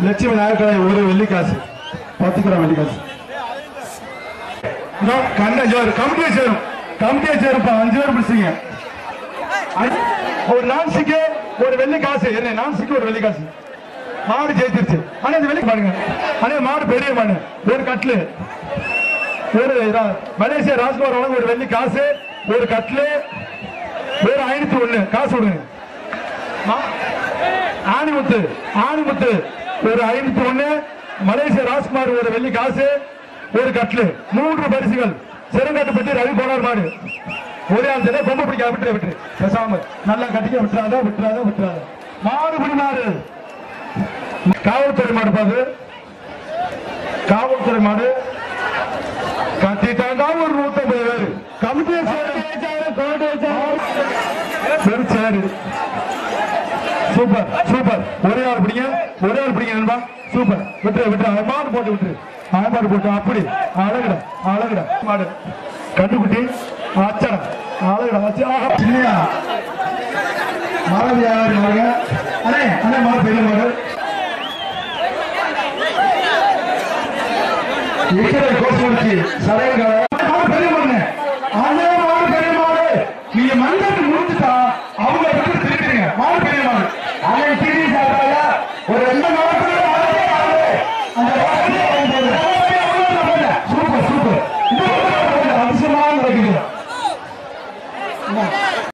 லட்சுமி நாயக்கடை ஒரு வெள்ளிக்காசு பத்து கிராம் வெள்ளிக்காசு. இதோ கண்ண ஜோர் கமிட்டியை சேரும். கமிட்டியை சேருப்பா அஞ்சு பேர் பிடிச்சிங்க. ஒரு நான்சிக்கு ஒரு வெள்ளி காசு என்ன நான்சிக்கு ஒரு வெள்ளி காசு மாடு ஜெயிச்சிருச்சு. ஆனா இந்த வெள்ளி பாருங்க. ஆனா மாடு பெரிய மாடு. ஒரு கட்லு ஒரு ரா- மலேசியா ராஜ்குமார் வழங்க ஒரு வெள்ளி காசு ஒரு கட்லு ஒரு ஐநூத்தி ஒண்ணு. காசு விடுங்க. ஆணிமுத்து ஆணிமுத்து. ஒரு ஐநூத்தி ஒண்ணு மலேசியா ராஜ்குமார் ஒரு வெள்ளி காசு ஒரு கட்லு மூன்று பரிசுகள். சிறங்கட்டுப்பட்டி ரவி போனார் மாடு. ஒரே ஆள் தானே கொம்பு பிடிக்க விட்டுரு விட்டுரு. பேசாம நல்லா கட்டிக்க விட்டுறாத விட்டுறாத விட்டுறாத. மாடு பிடி மாடு. காவல்துறை மாடு பாது. காவல்துறை மாடு. கட்டிட்டாங்க ஒரு நூத்தம்பது பேர். கமிட்டியை சரி. Super super. ஒரே ஆள் பிடிங்க ஒரே ஆள் பிடிங்க நண்பா. சூப்பர். விட்டுரு விட்டு அயமாடு போட்டு விட்டுரு. அயமாடு போட்டு அப்படி. அழகுட அழகுட. மாடு கண்டுக்குட்டி அச்சடம். அழகுட வச்சு ஆக சின்னையா மரம் வியாபாரி மாடுங்க அண்ணே அண்ணே மாடு பெரிய மாடு பெரிய மாடு பெரிய மாடு முடிச்சுட்டா அவ